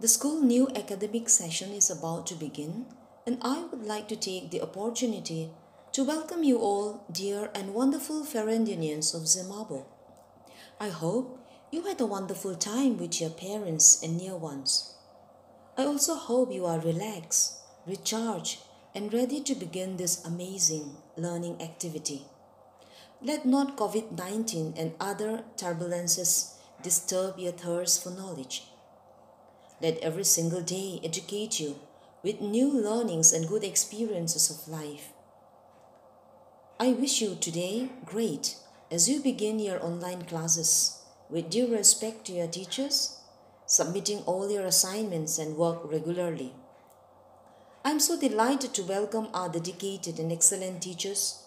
The school new academic session is about to begin, and I would like to take the opportunity to welcome you all, dear and wonderful Ferendinians of Zimbabwe. I hope you had a wonderful time with your parents and near ones. I also hope you are relaxed, recharged, and ready to begin this amazing learning activity. Let not COVID 19 and other turbulences disturb your thirst for knowledge. Let every single day educate you with new learnings and good experiences of life. I wish you today great as you begin your online classes with due respect to your teachers, submitting all your assignments and work regularly. I'm so delighted to welcome our dedicated and excellent teachers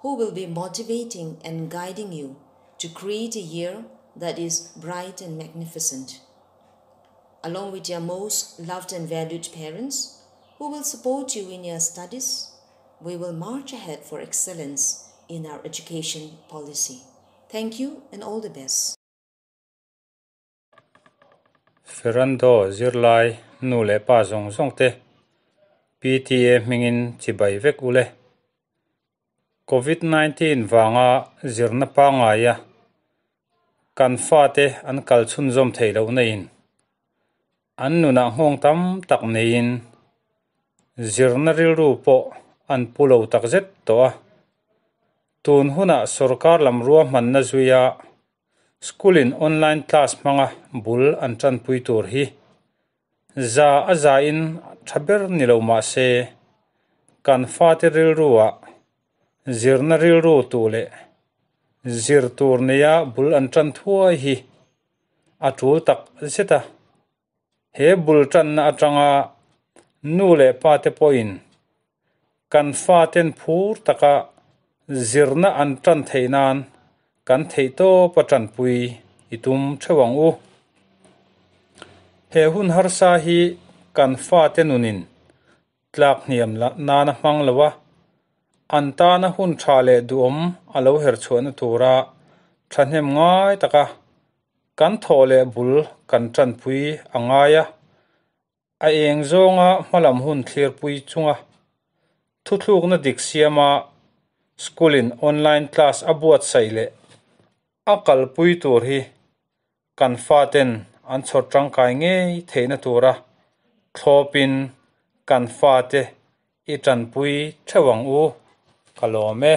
who will be motivating and guiding you to create a year that is bright and magnificent. Along with your most loved and valued parents who will support you in your studies, we will march ahead for excellence in our education policy. Thank you and all the best. Ferrando zirlai nu le pa zong zong te PTA mingin chibai vek ule COVID-19 wanga zirna pa nga ya kan fa te an kal chun an nu na hong tam tak nein in zirna ril ru po an pulo tak zet to a tun huna sarkar lam ruwa man na zuya. School in online class manga bul an chan pui tur hi. Za a za in thaber ni lo ma se. Kan fa te ril ruwa zirna ril ru tu le. Zir tur ne ya bul an chan thua hi. A tu tak zeta he bul chan na atanga nu le pa te poin. Kan fa ten phur taka zirna an chan theinan. Kan thei to patran pui. Itum thawang u. He hun har sa hi kan fa te tlak niam la nana hmang lawa. An ta na hun tha le duom alo her chuan tura. Thahnem ngai taka kan thole bul kan tran pui angaya. A eng zonga malam hun thlir pui chunga. Thuthluk na dik siama school in online class abuat saile akal pui tur hi. Kan faten an chhor tang kai nge theina tura thopin kan fate i tran pui thawang u. Kalome